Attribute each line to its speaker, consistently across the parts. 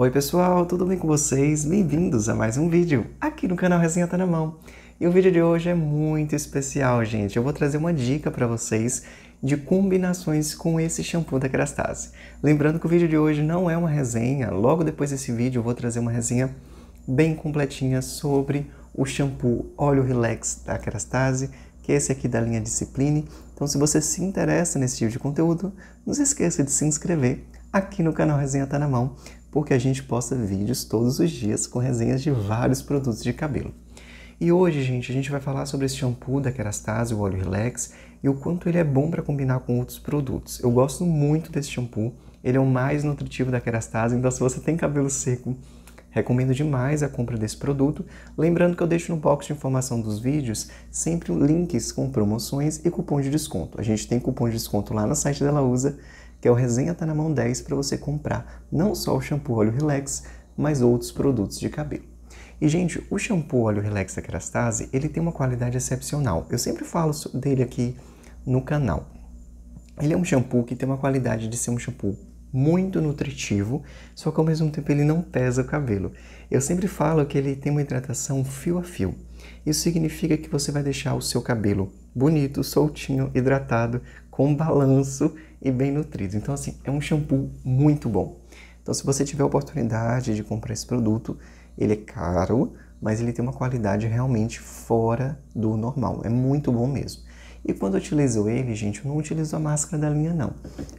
Speaker 1: Oi pessoal, tudo bem com vocês? Bem-vindos a mais um vídeo aqui no canal Resenha Tá Na Mão. E o vídeo de hoje é muito especial, gente. Eu vou trazer uma dica para vocês de combinações com esse shampoo da Kerastase. Lembrando que o vídeo de hoje não é uma resenha, logo depois desse vídeo eu vou trazer uma resenha bem completinha sobre o shampoo óleo relax da Kerastase, que é esse aqui da linha Discipline. Então se você se interessa nesse tipo de conteúdo, não se esqueça de se inscrever aqui no canal Resenha Tá Na Mão, porque a gente posta vídeos todos os dias com resenhas de vários produtos de cabelo. E hoje, gente, a gente vai falar sobre esse shampoo da Kerastase, o óleo Relax, e o quanto ele é bom para combinar com outros produtos. Eu gosto muito desse shampoo, ele é o mais nutritivo da Kerastase, então se você tem cabelo seco, recomendo demais a compra desse produto. Lembrando que eu deixo no box de informação dos vídeos sempre links com promoções e cupom de desconto. A gente tem cupom de desconto lá no site dela usa, que é o Resenha Tá Na Mão 10 para você comprar não só o shampoo óleo relax, mas outros produtos de cabelo. E, gente, o shampoo óleo relax da Kerastase, ele tem uma qualidade excepcional. Eu sempre falo dele aqui no canal. Ele é um shampoo que tem uma qualidade de ser um shampoo muito nutritivo, só que ao mesmo tempo ele não pesa o cabelo. Eu sempre falo que ele tem uma hidratação fio a fio. Isso significa que você vai deixar o seu cabelo bonito, soltinho, hidratado, com balanço e bem nutrido. Então, assim, é um shampoo muito bom. Então, se você tiver a oportunidade de comprar esse produto, ele é caro, mas ele tem uma qualidade realmente fora do normal. É muito bom mesmo. E quando eu utilizo ele, gente, eu não utilizo a máscara da linha, não.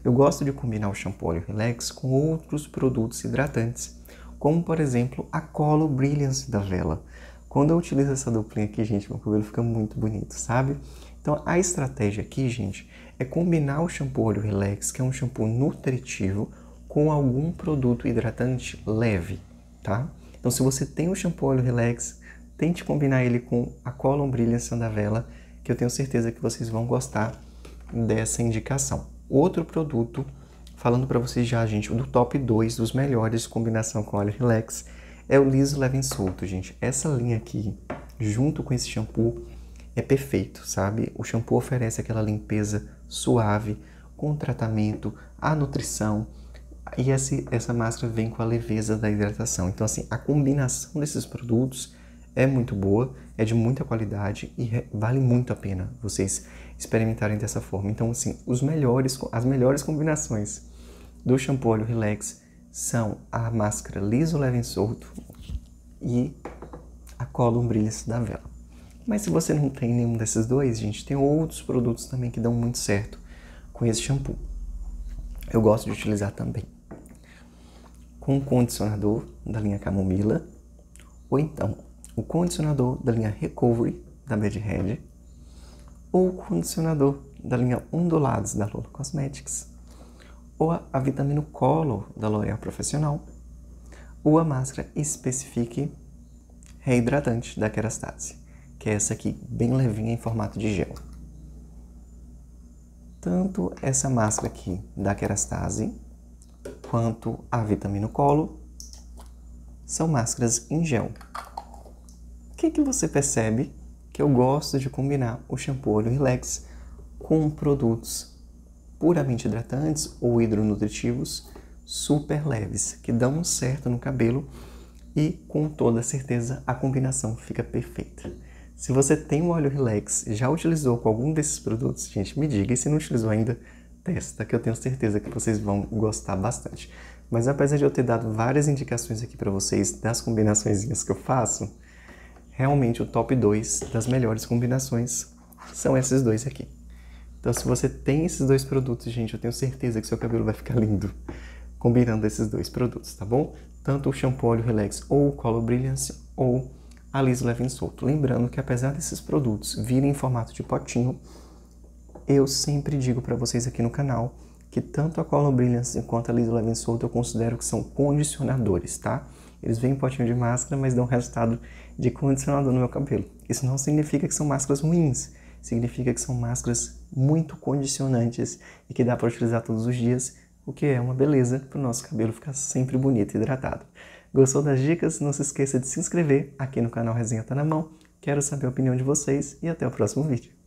Speaker 1: Eu gosto de combinar o shampoo Óleo Relax com outros produtos hidratantes, como, por exemplo, a Colo Brilliance da Vela. Quando eu utilizo essa duplinha aqui, gente, meu cabelo fica muito bonito, sabe? Então, a estratégia aqui, gente, é combinar o shampoo Óleo Relax, que é um shampoo nutritivo, com algum produto hidratante leve, tá? Então, se você tem o shampoo Óleo Relax, tente combinar ele com a Colon Brilliance da Vela, que eu tenho certeza que vocês vão gostar dessa indicação. Outro produto, falando para vocês já, gente, do top 2 dos melhores combinação com óleo relax, é o liso leve solto, gente. Essa linha aqui, junto com esse shampoo, é perfeito, sabe? O shampoo oferece aquela limpeza suave, com tratamento, a nutrição, e essa, essa máscara vem com a leveza da hidratação. Então, assim, a combinação desses produtos é muito boa, é de muita qualidade e vale muito a pena vocês experimentarem dessa forma. Então, assim, os melhores, as melhores combinações do shampoo óleo relax são a máscara liso leve e solto e a Column Brilliance da Vela. Mas se você não tem nenhum desses dois, gente, tem outros produtos também que dão muito certo com esse shampoo. Eu gosto de utilizar também com o condicionador da linha Camomila ou então o condicionador da linha Recovery da Bad Head ou o condicionador da linha Ondulados da Lola Cosmetics ou a, a vitamina Color da L'Oréal Profissional ou a máscara Specific Reidratante da Kerastase, que é essa aqui bem levinha em formato de gel. Tanto essa máscara aqui da Kerastase quanto a vitamina Colo são máscaras em gel que, que você percebe que eu gosto de combinar o shampoo Olho Relax com produtos puramente hidratantes ou hidronutritivos super leves, que dão certo no cabelo e com toda certeza a combinação fica perfeita. Se você tem o óleo relax, já utilizou com algum desses produtos, gente, me diga. E se não utilizou ainda, testa, que eu tenho certeza que vocês vão gostar bastante. Mas apesar de eu ter dado várias indicações aqui para vocês das combinações que eu faço, realmente o top 2 das melhores combinações são esses dois aqui. Então, se você tem esses dois produtos, gente, eu tenho certeza que seu cabelo vai ficar lindo combinando esses dois produtos, tá bom? Tanto o shampoo óleo relax ou o Color Brilliance ou a Liso Leve Solto. Lembrando que apesar desses produtos virem em formato de potinho, eu sempre digo para vocês aqui no canal que tanto a Color Brilliance quanto a Liso Leve Solto eu considero que são condicionadores, tá? Eles vêm em potinho de máscara, mas dão resultado de condicionador no meu cabelo. Isso não significa que são máscaras ruins, significa que são máscaras muito condicionantes e que dá para utilizar todos os dias, o que é uma beleza para o nosso cabelo ficar sempre bonito e hidratado. Gostou das dicas? Não se esqueça de se inscrever aqui no canal Resenha Tá Na Mão. Quero saber a opinião de vocês e até o próximo vídeo.